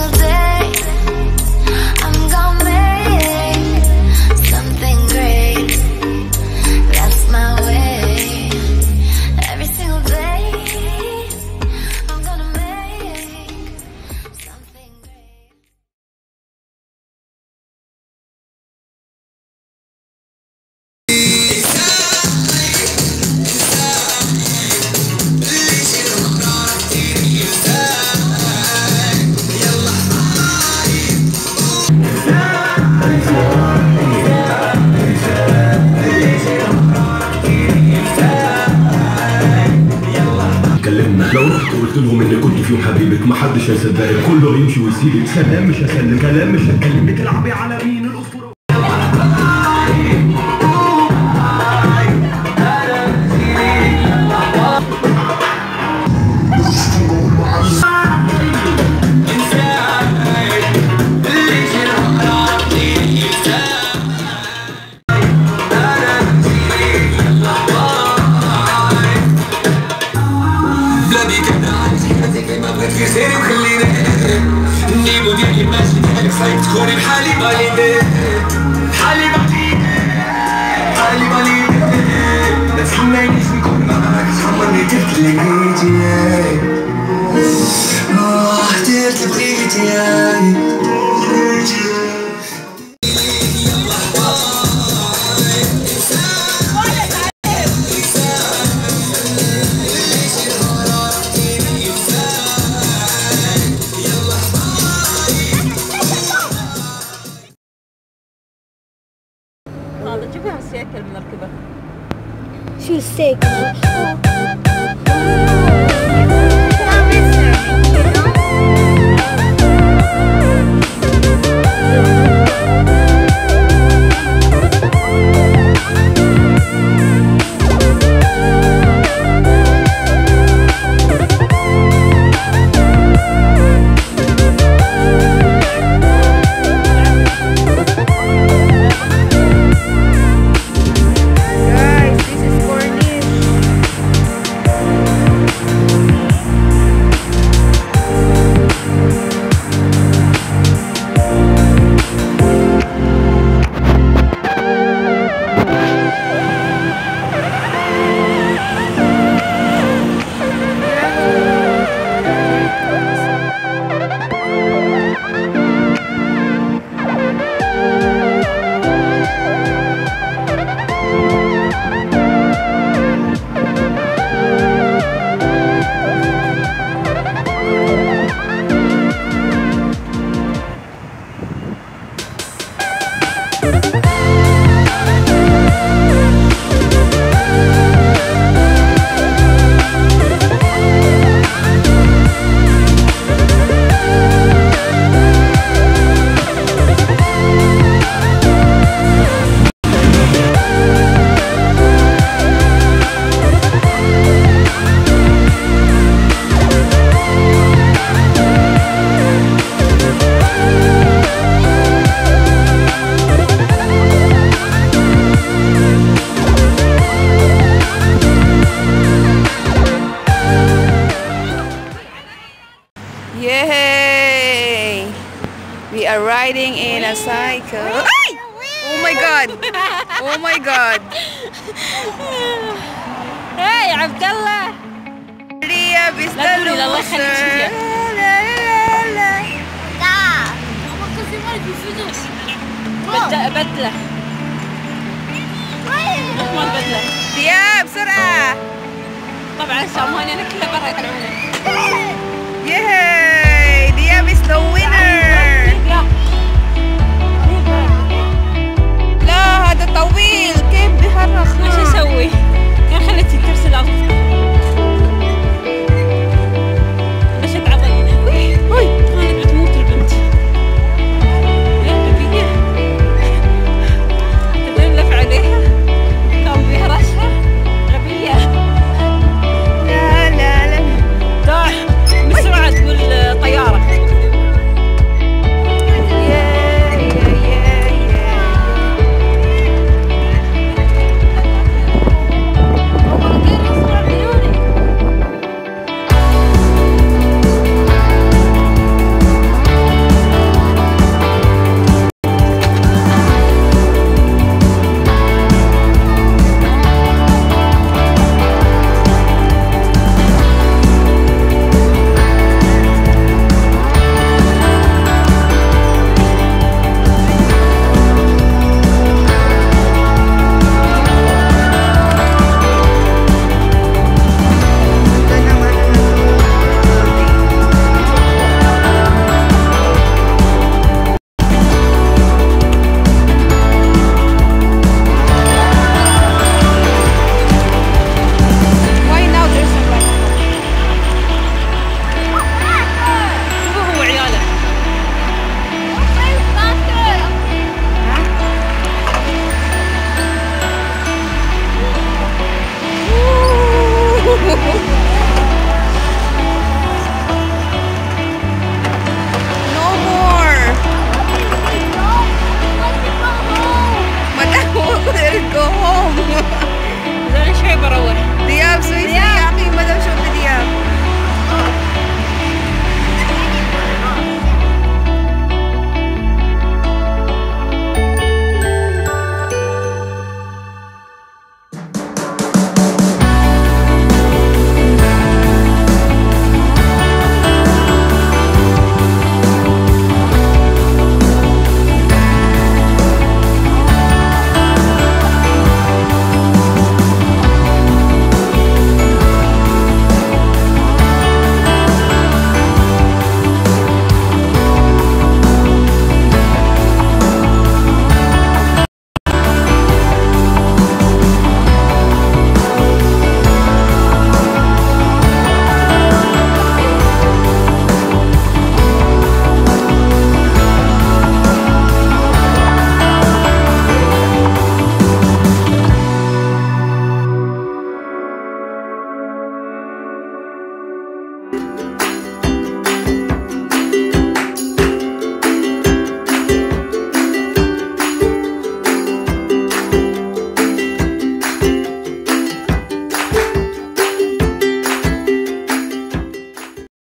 single day, قلت لهم إني كنت في حبيبك ما حدش هيصدقك كله هيمشي ويسيبك. سلام مش هسلم. كلام مش هتكلم. بتلعبي على مين ماشي ديالك صعيب تكوني بحالي بالي بحالي بالي بحالي بالي ما تحملنيش نكون السيكل من ركبه شو السيكل Yay! We are riding in a cycle. Ay! Oh my god! Oh my god! هاي عبد الله Ria لا تقولي لا، الله يخليك شوفي. بدله بدله ما البدله يا بسرعة طبعا الشامون انا كلها برا يطلعون Adam is the winner. لا هذا طويل. كيف بهرخ إيش أسوي؟ يا خلتي ترسل